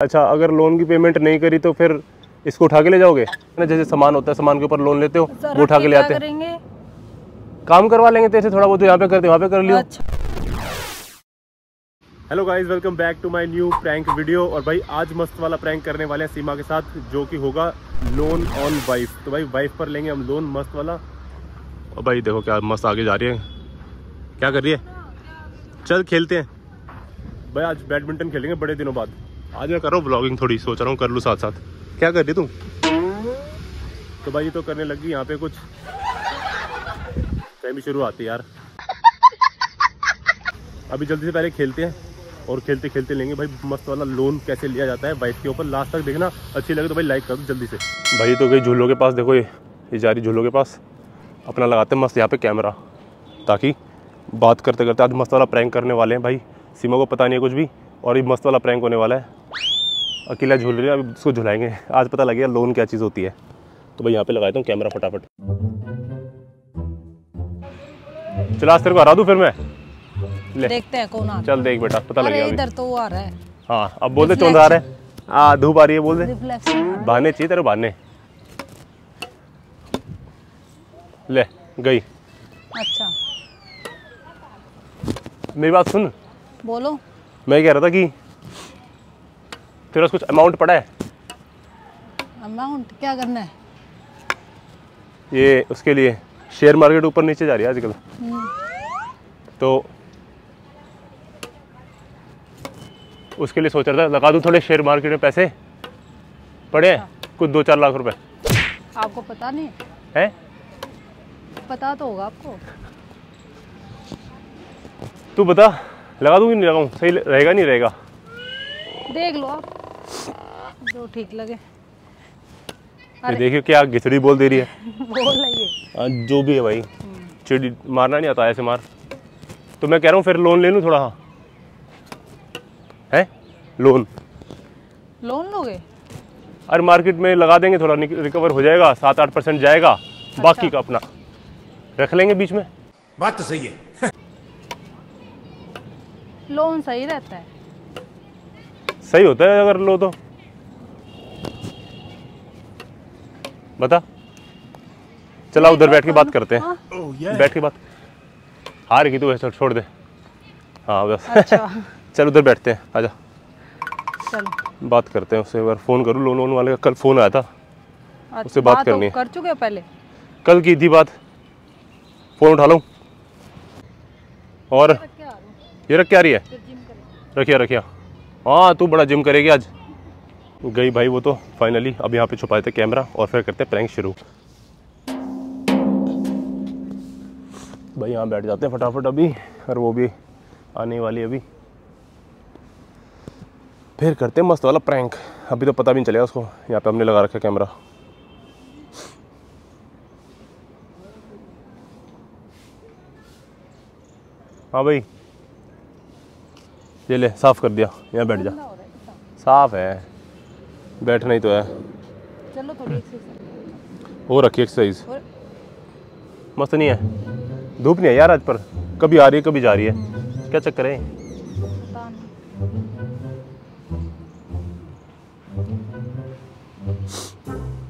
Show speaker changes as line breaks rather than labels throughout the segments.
अच्छा अगर लोन की पेमेंट नहीं करी तो फिर इसको उठा के ले जाओगे? ना जैसे सामान होता है सामान के ऊपर लोन लेते हो वो उठा के ले आते हैं। काम करवा लेंगे तेरे से थोड़ा बहुत यहाँ पे करते वहाँ पे कर लियो। Hello guys welcome back to my new prank video और भाई आज मस्त वाला प्रैंक करने वाले हैं सीमा के साथ जो कि होगा लोन ऑन वाइफ तो भाई वाइफ पर लेंगे हम लोन मस्त वाला। और भाई देखो क्या मस्त आगे जा रही है। क्या कर रही है? चल खेलते हैं। भाई आज बैडमिंटन खेलेंगे बड़े दिनों बाद। आज मैं कर रहा हूँ ब्लॉगिंग थोड़ी, सोच रहा हूँ कर लूँ साथ साथ क्या कर रही तुम तो भाई ये तो करने लगी, यहाँ पे कुछ। टाइम भी शुरू आती यार। अभी जल्दी से पहले खेलते हैं, और खेलते खेलते लेंगे। भाई मस्त वाला लोन कैसे लिया जाता है बाइक के ऊपर। लास्ट तक देखना, अच्छी लगे तो भाई लाइक कर दो जल्दी से। भाई तो गई झूलों के पास, देखो ये। ये जा रही झूलों के पास। अपना लगाते हैं मस्त यहाँ पे कैमरा ताकि बात करते करते आज मस्त वाला प्रैंक करने वाले हैं भाई। सीमा को पता नहीं है कुछ भी, और ये मस्त वाला प्रैंक होने वाला है। अकेला झूल रही है अभी उसको झुलाएँगे। आज पता लगेगा लोन क्या चीज़ होती है। तो भाई यहाँ पे लगाता हूँ कैमरा फटाफट। चला आज तेरे को हरा दूँ फिर मैं ले।
देखते हैं कौन आ
चल देख बेटा पता लगेगा अभी।
इधर तो वो आ रहा है।
हाँ अब बोल दे चौंधा आ रहा है। हाँ धूप आ रही है बोल दे। बहाने चाहिए तेरे बहाने। ले गई।
अच्छा।
मेरी बात सुन।
बोलो।
मैं कह रहा था कि तेरा कुछ अमाउंट पड़ा है?
अमाउंट क्या करना है?
ये उसके लिए शेयर मार्केट ऊपर नीचे जा रही है आजकल।
हम्म,
तो उसके लिए सोच रहा था लगा दूँ थोड़े शेयर मार्केट में पैसे। पड़े हैं कुछ दो चार लाख रुपए।
आपको पता नहीं?
हैं?
पता तो होगा आपको।
तू बता लगा दूँ कि नहीं लगाऊँ? सही रहेगा नहीं रहेगा?
देख लो आप। जो ठीक लगे।
ये
अरे।
देखियो क्या घिसड़ी बोल दे रही है।
बोल रही है।
हाँ, जो भी है भाई। चिड़ी मारना नहीं आता ऐसे मार। तो मैं कह रहा हूँ फिर लोन ले लूँ थोड़ा हाँ। है? लोन।
लोन लोगे?
अरे मार्केट में लगा देंगे थोड़ा रिकवर हो जाएगा सात आठ परसेंट जाएगा अच्छा। बाकी का अपना। रख लेंगे बीच में।
बात तो सही है।
लोन सही रहता है।
सही होता है अगर लो तो। बता। चला उधर बैठ के बात करते हैं।
हाँ,
बैठ के बात। हार की तू ऐसा छोड़ दे। हाँ बस।
अच्छा।
चल उधर बैठते हैं। आजा।
चलो।
बात करते हैं उससे एक बार फ़ोन करूँ। लोन वोन वाले का कल फ़ोन आया था।
अच्छा,
उससे बात
हाँ,
करनी
तो
है।
कर चुके हो पहले?
कल की थी बात। फ़ोन उठा लूँ। और? ये रख क्या रही है। रखिया रखिया। हाँ तू बड़ा जिम करेगी आज। गई भाई वो तो फाइनली अब यहाँ पे छुपाए थे कैमरा और फिर करते प्रैंक शुरू। भाई यहाँ बैठ जाते हैं फटाफट अभी, और वो भी आने वाली अभी। फिर करते मस्त वाला प्रैंक अभी तो पता भी नहीं चलेगा उसको, यहाँ पे हमने लगा रखा कैमरा हाँ भाई। ये ले साफ़ कर दिया। यहाँ बैठ जा। साफ़ है। बैठना ही तो है।
चलो थोड़ी
वो रखी एक्सरसाइज मस्त नहीं है। धूप नहीं है यार आज पर। कभी आ रही है कभी जा रही है। क्या चक्कर है?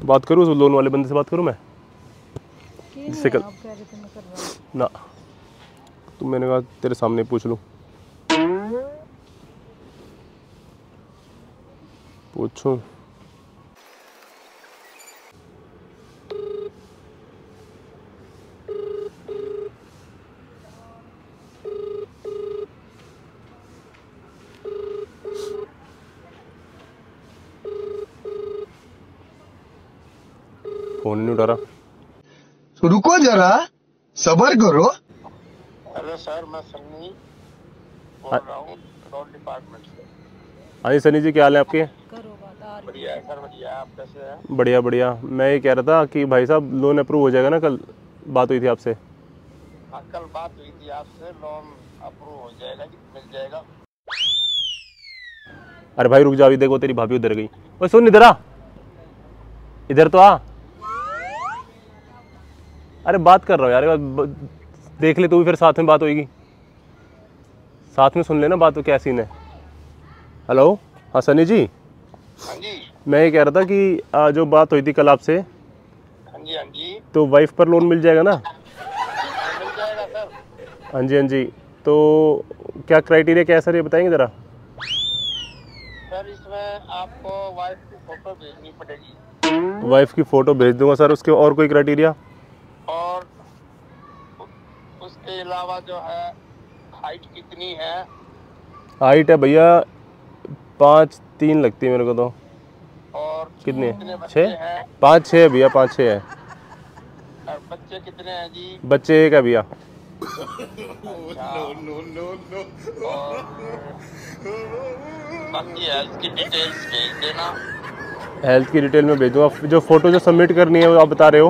बात करूँ उस लोन वाले बंदे से बात करूँ मैं? जिससे कल-
हूँ।
ना। तो मैंने कहा तेरे सामने पूछ लूँ। पूछूँ फ़ोन नहीं उठा रहा।
तो रुको जरा सबर करो।
हेलो सर मैं सन्नी बोल रहा हूँ रोड डिपार्टमेंट से।
हाँ जी सनी जी क्या हाल है आपके?
बढ़िया है सर बढ़िया आप कैसे हैं?
बढ़िया बढ़िया। मैं ये कह रहा था कि भाई साहब लोन अप्रूव हो जाएगा ना कल? बात हुई थी आपसे।
हाँ कल बात हुई थी आपसे। लोन अप्रूव हो जाएगा जी मिल जाएगा?
अरे भाई रुक जा अभी देखो तेरी भाभी उधर गई। ओए सुन इधर आ। इधर तो आ। अरे बात कर रहा हूँ यार देख ले तू भी फिर साथ में बात होगी साथ में सुन लेना बात तो क्या सीन है। हेलो हाँ सनी जी।
हाँ जी।
मैं ये कह रहा था कि आ, जो बात हुई थी कल आपसे
हाँ जी हाँ जी।
तो वाइफ पर लोन मिल जाएगा ना?
मिल जाएगा सर।
हाँ जी हाँ जी। तो क्या क्राइटेरिया क्या है सर ये बताएँगे ज़रा?
सर इसमें आपको वाइफ की फ़ोटो भेजनी पड़ेगी।
वाइफ की फ़ोटो भेज दूँगा सर उसके और कोई क्राइटेरिया
और उसके अलावा जो है हाइट कितनी है?
हाइट है भैया पाँच तीन लगती है मेरे को तो।
और
कितने? छः? पाँच छः है भैया पाँच छः है।
बच्चे कितने हैं जी?
बच्चे एक है भैया।
हेल्थ की डिटेल्स भेज देना।
हेल्थ की डिटेल में भेज। दूँगा जो फ़ोटो जो सबमिट करनी है वो आप बता रहे हो।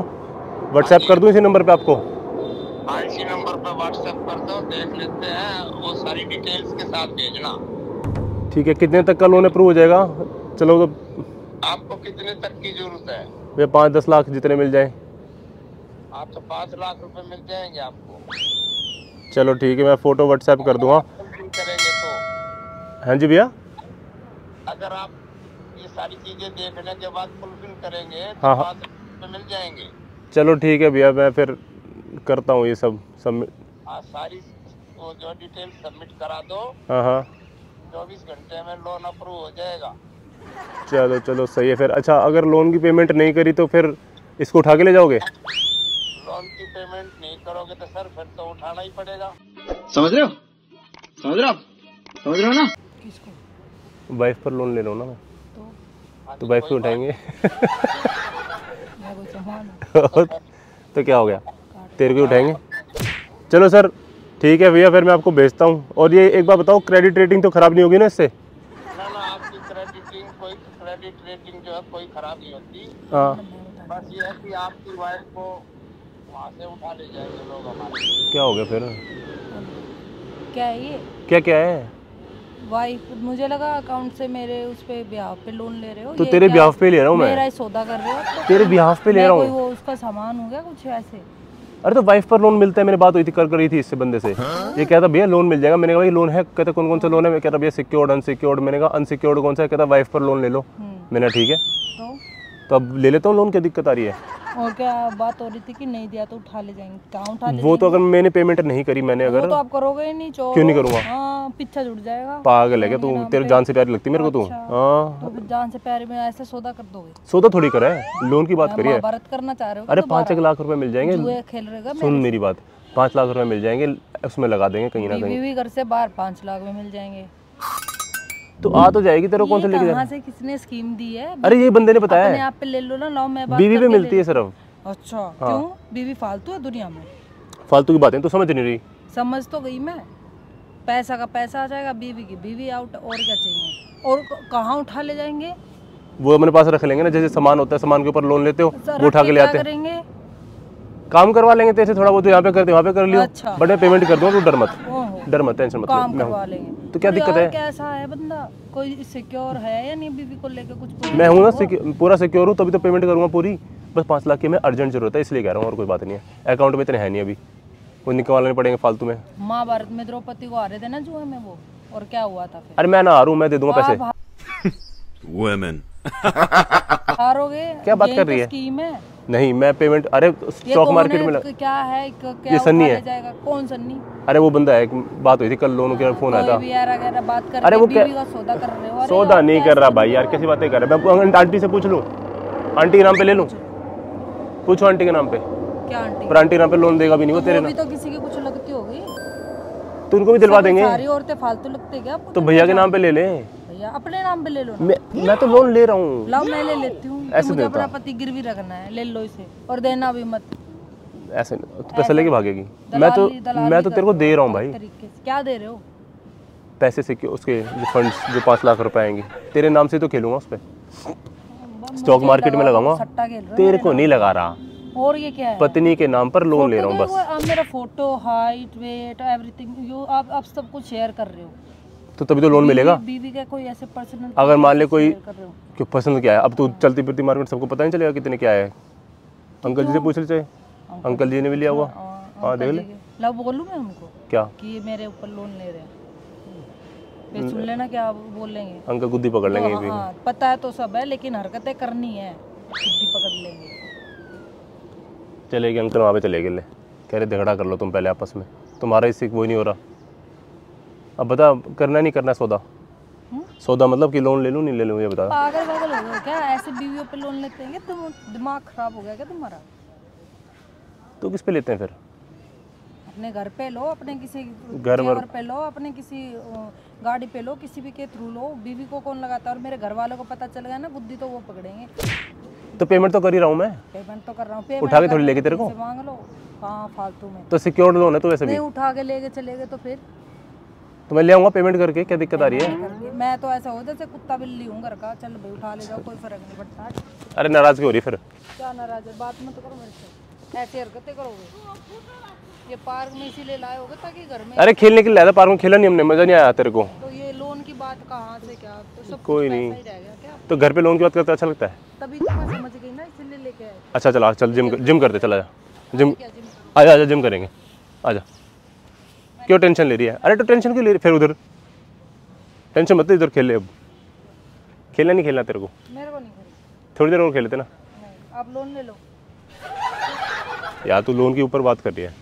व्हाट्सएप कर दूँ इसी नंबर पे आपको?
हाँ इसी नंबर पर व्हाट्सएप कर दो देख लेते हैं। वो सारी डिटेल्स के साथ भेजना।
ठीक है कितने तक का लोन अप्रूव हो जाएगा? चलो तो
आपको कितने तक की ज़रूरत है?
भैया पाँच दस लाख जितने मिल जाए।
आप तो पाँच लाख रुपए मिल जाएँगे आपको।
चलो ठीक है मैं फ़ोटो व्हाट्सएप कर दूँगा।
करेंगे तो।
हाँ जी भैया?
अगर आप ये सारी चीज़ें देखने के बाद फुलफिल करेंगे तो
हाँ, हाँ।
मिल जाएँगे।
चलो ठीक है भैया मैं फिर करता हूँ ये सब सबमिट
सारी वो जो डिटेल सबमिट करा दो।
हाँ हाँ।
चौबीस घंटे में लोन अप्रूव हो जाएगा।
चलो चलो सही है फिर। अच्छा अगर लोन की पेमेंट नहीं करी तो फिर इसको उठा के ले जाओगे?
लोन की पेमेंट नहीं करोगे तो सर फिर तो उठाना ही पड़ेगा।
समझ रहे हो? समझ रहे हो समझ रहे हो ना?
किसको?
वाइफ पर लोन ले लो ना मैं।
तो?
हाँ
तो वाइफ क्यों उठाएँगे। तो क्या हो गया? तेरे को उठाएँगे। चलो सर ठीक है भैया फिर मैं आपको भेजता हूँ। और ये एक बार बताओ क्रेडिट रेटिंग तो ख़राब नहीं होगी ना इससे?
क्रेडिट रेटिंग जो है कोई खराब नहीं होती।
हाँ।
बस ये है कि आपकी वाइफ को वहाँ से उठा ले जाएँगे लोग हमारे
क्या हो गया फिर?
क्या है ये?
क्या क्या है?
वाइफ मुझे लगा अकाउंट से मेरे उस पे ब्याह पे लोन ले रहे हो।
तो तेरे ब्याह पे ले रहा हूँ
मेरा
मैं
ही सौदा कर रहे हो? तो?
तेरे ब्याह पे ले रहा हूँ?
उसका सामान हो गया कुछ ऐसे?
अरे तो वाइफ पर लोन मिलता है मैंने बात हुई थी कर रही थी इससे बंदे से। ये कहता भैया लोन मिल जाएगा। मैंने कहा भाई लोन है? कहता कौन कौन सा लोन है? मैं कहता भैया सिक्योर्ड अनसिक्योर्ड मैंने कहा अनसिक्योर्ड कौन सा है? कहता वाइफ पर लोन ले लो।
हम्म,
मैंने ठीक है।
तो?
तो अब ले लेता हूँ लोन क्या दिक्कत आ रही है?
और क्या बात हो रही थी कि नहीं दिया तो उठा ले जाएँगे कहाँ उठा ले
वो तो अगर मैंने पेमेंट नहीं करी मैंने अगर
तो आप करोगे नहीं
क्यों नहीं करूँगा?
हाँ पीछा जुड़ जाएगा।
पागल है क्या तू? तेरे जान से प्यारी लगती मेरे को तू?
अच्छा।
हाँ।
तो जान से प्यारे में ऐसे सौदा कर दोगे?
सौदा थोड़ी करा। है लोन की बात करिए। है
महाभारत करना चाह रहे हो
अरे पाँच एक लाख रुपए मिल जाएँगे। सुन मेरी बात। पाँच लाख रुपए मिल जाएँगे उसमें लगा देंगे कहीं ना कहीं।
घर से बाहर पाँच लाख में मिल जाएँगे।
तो आ तो जाएगी तेरे कौन सा लेके
कहाँ
जाए
से किसने स्कीम दी है?
अरे ये बंदे ने बताया
अपने आप पे ले लो ना लाओ मैं
बीवी पे मिलती है सिर्फ़।
ले- अच्छा क्यों? बीवी फालतू है दुनिया में।
फालतू की बातें तो समझ नहीं रही।
समझ तो गई मैं। पैसा का पैसा आ जाएगा बीवी की बीवी आउट और क्या चाहिए? और कहाँ उठा ले जाएँगे?
वो अपने पास रख लेंगे ना जैसे सामान होता है सामान के ऊपर लोन लेते हो वो उठा के ले आते हैं।
करेंगे?
काम करवा लेंगे तेरे थोड़ा बहुत यहाँ पे कर दे वहाँ पे कर लियो।
अच्छा।
बट मैं पेमेंट कर दूँगा तू डर मत। डर मत टेंशन मत
काम करवा लेंगे।
तो क्या दिक्कत है?
कैसा है बंदा? कोई सिक्योर है या नहीं बीवी को लेके कुछ
मैं हूँ ना पूरा सिक्योर हूँ तभी तो पेमेंट करूँगा पूरी। बस पाँच लाख की मैं अर्जेंट ज़रूरत है इसलिए कह रहा हूँ और कोई बात नहीं है। अकाउंट में इतने है नहीं अभी। वो निकलवाने पड़ेंगे फालतू में।
महाभारत में द्रौपदी को आ रहे थे ना जुए में वो और क्या हुआ था फिर?
अरे मैं ना आ रहा हूँ मैं दे दूँगा पैसे।
Women.
हारोगे?
क्या बात कर रही है?
स्कीम है।
नहीं मैं पेमेंट अरे स्टॉक
कौन
मार्केट में लग...
क्या है? क्या
ये सन्नी है।
जाएगा? कौन सन्नी?
अरे वो बंदा है एक बात हुई थी कल लोन का फ़ोन आया था।
बात कर
अरे वो क्या-
सौदा कर रहे हो।
सौदा नहीं कर रहा भाई यार कैसी बातें कर रहा है? मैं आंटी से पूछ लूँ। आंटी के नाम पे ले लूँ? पूछो आंटी के नाम पे।
क्या आंटी?
पर आंटी पे लोन देगा भी नहीं वो तेरे
वो
नाम
भी तो किसी की कुछ लगती होगी।
तो उनको भी दिलवा देंगे।
सारी औरतें फालतू लगती क्या?
तो भैया के नाम पे ले ले।
भैया अपने नाम पे ले लो ना।
मैं मैं तो लोन ले रहा हूँ।
लाओ मैं ले लेती हूँ।
ऐसे
मुझे अपना पति गिरवी रखना है ले लो इसे। और देना भी मत।
ऐसे तो पैसा लेके भागेगी। मैं तो मैं तो तेरे को दे रहा हूँ भाई।
क्या दे रहे हो?
पैसे से क्यों उसके जो फंड्स जो पाँच लाख रुपए आएँगे। तेरे नाम से तो खेलूँगा उस पर स्टॉक मार्केट में लगाऊँगा। तेरे को नहीं लगा रहा।
और ये क्या है?
पत्नी के नाम पर लोन ले रहा हूँ बस।
आप मेरा photo height weight everything you आप आप सब कुछ शेयर कर रहे हो।
तो तभी तो लोन मिलेगा?
बीवी- का कोई ऐसे पर्सनल
अगर मान ले कोई
हो।
क्यों पसंद क्या है? अब तो चलती फिरती मार्केट सबको पता नहीं चलेगा कितने क्या है। अंकल जी से पूछ ले चाहे अंकल जी ने भी लिया हुआ।
हाँ,
हाँ देख ले।
लो बोलूँ मैं उनको?
क्या?
कि ये मेरे ऊपर लोन ले रहे हैं। फिर सुन लेना क्या बोल लेंगे
अंकल गुद्दी पकड़ लेंगे
तो हाँ पता है तो सब है लेकिन हरकतें करनी है। बुद्धि पकड़ लेंगे।
चले गए अंकल वहाँ पे चले गए ले। कह रहे झगड़ा कर लो तुम पहले आपस में। तुम्हारा इससे कोई नहीं हो रहा। अब बता करना नहीं करना सौदा?
हम्म?
सौदा मतलब कि लोन ले लूँ नहीं ले लूँ ये बता।
पागल पागल हो क्या? ऐसे बीवियों पे लोन लेते हैं तुम दिमाग खराब हो गया क्या तुम्हारा?
तो किस पे लेते हैं फिर?
अपने घर पे लो अपने किसी
घर वर-
पे लो अपने किसी गाड़ी पे लो किसी भी के थ्रू लो। बीवी को कौन लगाता है? और मेरे घर वालों को पता चल गया ना बुद्धि तो वो पकड़ेंगे।
तो पेमेंट तो कर ही रहा हूँ मैं।
पेमेंट तो कर रहा हूँ।
उठा के थोड़ी लेके तेरे को?
मांग लो। कहाँ फालतू में।
तो सिक्योर्ड लोन है तो वैसे भी।
नहीं उठा के लेके चले गए तो फिर।
तो मैं ले आऊँगा पेमेंट करके क्या दिक्कत आ रही है?
मैं तो ऐसा हो जैसे कुत्ता बिल्ली हूँ घर का चल भाई उठा ले जाओ कोई फ़र्क नहीं पड़ता।
अरे नाराज़गी हो रही फिर?
क्या नाराज़ है? बात मत करो मेरे से। ऐसी हरकतें करोगे? ये पार्क में इसीलिए लाए होगे ताकि घर में
अरे खेलने के लिए लाया था पार्क में खेला नहीं हमने मज़ा नहीं आया तेरे को।
तो ये लोन की बात कहाँ से क्या? तो सब
कोई नहीं। तो घर पे लोन की बात करते अच्छा लगता है?
तभी तो समझ गई ना इसीलिए लेके आए।
अच्छा चला चल जिम जिम करते चला जा जिम आजा आजा जिम करेंगे। आजा। क्यों टेंशन ले रही है? अरे तो टेंशन क्यों ले रही फिर उधर। टेंशन मत इधर खेल ले अब। खेलना नहीं खेलना तेरे को?
मेरे को नहीं
थोड़ी देर और खेलते ना।
आप लोन ले लो।
यार तू लोन के ऊपर बात कर रही है।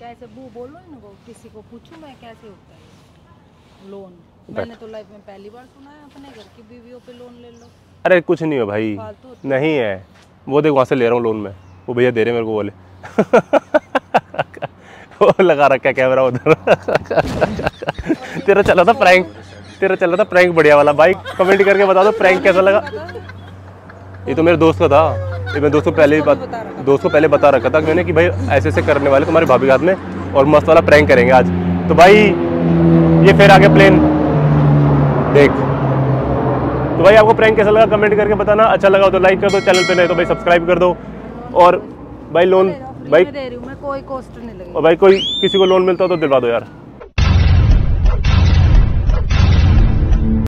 कैसे बू बोलो इनको किसी को पूछूँ मैं कैसे होता है लोन मैंने तो लाइफ में पहली बार सुना है अपने घर की बीवियों पे लोन ले लो।
अरे कुछ नहीं है भाई। नहीं है। वो देख वहाँ से ले रहा हूँ लोन में। वो भैया दे रहे मेरे को बोले वो लगा रखा कैमरा उधर। तेरा चला था प्रैंक तेरा चल रहा था प्रैंक बढ़िया वाला। भाई कमेंट करके बता दो प्रैंक कैसा लगा। ये तो मेरे दोस्त का था। ये मैं दोस्तों पहले ही बात दोस्त को पहले बता रखा था मैंने कि भाई ऐसे ऐसे करने वाले तुम्हारे भाभी के हाथ में और मस्त वाला प्रैंक करेंगे आज। तो भाई ये फिर आगे प्लेन देख। तो भाई आपको प्रैंक कैसा लगा? कमेंट करके बताना। अच्छा लगा हो तो लाइक कर दो। चैनल पे नहीं तो भाई सब्सक्राइब कर दो। और भाई लोन भाई
दे रही हूँ। मैं कोई कॉस्ट नहीं लगेगा
और भाई कोई किसी को लोन मिलता हो तो दिलवा दो यार।